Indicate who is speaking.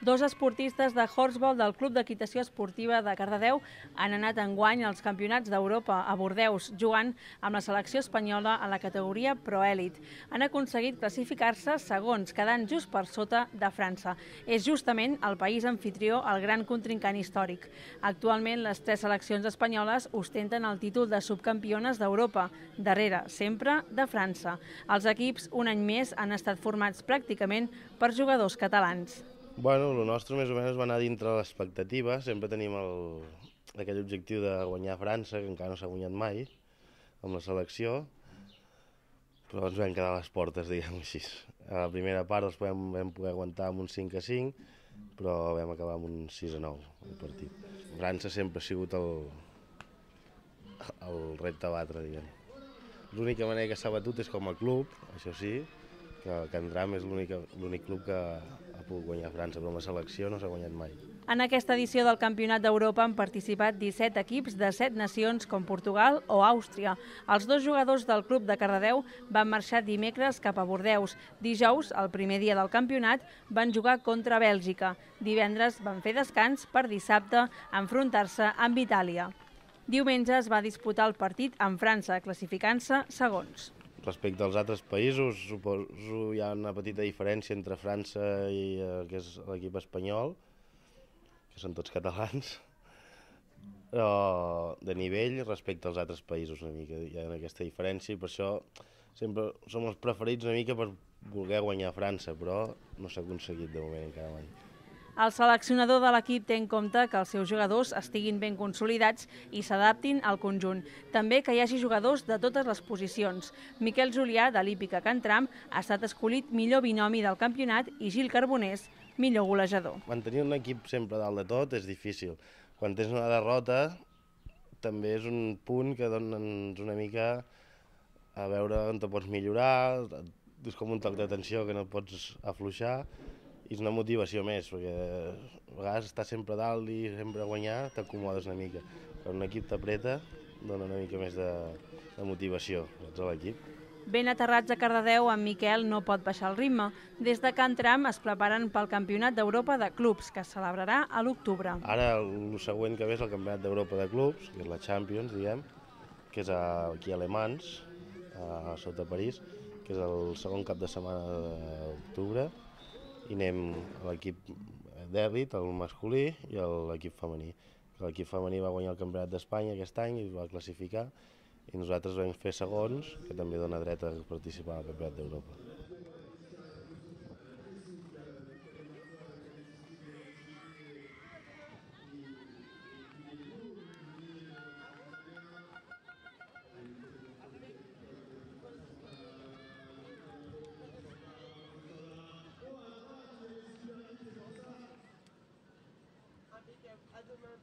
Speaker 1: Dos esportistes de Horsball del Club d'Equitació Esportiva de Cardedeu han anat enguany als campionats d'Europa a Bordeus, jugant amb la selecció espanyola a la categoria Proèlit. Han aconseguit classificar-se segons, quedant just per sota de França. És justament el país anfitrió el gran contrincant històric. Actualment, les tres seleccions espanyoles ostenten el títol de subcampiones d'Europa, darrere, sempre, de França. Els equips, un any més, han estat formats pràcticament per jugadors catalans.
Speaker 2: Bueno, el nostre més o menys va anar dintre l'expectativa. Sempre tenim el, aquell objectiu de guanyar França, que encara no s'ha guanyat mai, amb la selecció, però ens vam quedar a les portes, diguem així. A la primera part els vam, vam poder aguantar amb un 5 a 5, però vam acabar amb un 6 a 9 el partit. França sempre ha sigut el, el repte a batre, diguem. L'única manera que s'ha batut és com a club, això sí, que, que en Dram és l'únic club que ha pogut guanyar a França, però amb la selecció no s'ha guanyat mai.
Speaker 1: En aquesta edició del Campionat d'Europa han participat 17 equips de 7 nacions com Portugal o Àustria. Els dos jugadors del club de Cardedeu van marxar dimecres cap a Bordeus. Dijous, el primer dia del campionat, van jugar contra Bèlgica. Divendres van fer descans per dissabte enfrontar-se amb Itàlia. Diumenge es va disputar el partit amb França, classificant-se segons.
Speaker 2: Respecte als altres països, suposo hi ha una petita diferència entre França i eh, que és l'equip espanyol, que són tots catalans, però de nivell respecte als altres països una mica hi ha aquesta diferència i per això sempre som els preferits una mica per voler guanyar França, però no s'ha aconseguit de moment encara mai.
Speaker 1: El seleccionador de l'equip té en compte que els seus jugadors estiguin ben consolidats i s'adaptin al conjunt. També que hi hagi jugadors de totes les posicions. Miquel Julià, de l'Hípica Cantram, ha estat escollit millor binomi del campionat i Gil Carbonés, millor golejador.
Speaker 2: Mantenir un equip sempre dalt de tot és difícil. Quan tens una derrota també és un punt que dona'ns una mica a veure on te pots millorar, és com un toc d'atenció que no pots afluixar i és una motivació més, perquè a vegades estar sempre dalt i sempre guanyar t'acomodes una mica. Quan un equip t'apreta, dona una mica més de, de motivació a l'equip.
Speaker 1: Ben aterrats a Cardedeu, en Miquel no pot baixar el ritme. Des de Can Tram es preparen pel Campionat d'Europa de Clubs, que es celebrarà a l'octubre.
Speaker 2: Ara el següent que ve és el Campionat d'Europa de Clubs, que és la Champions, diguem, que és aquí a Le Mans, a sota París, que és el segon cap de setmana d'octubre, i anem a l'equip d'èlit, el masculí i l'equip femení. L'equip femení va guanyar el Campionat d'Espanya aquest any i va classificar i nosaltres vam fer segons, que també dona dret a participar al Campionat d'Europa. À demain.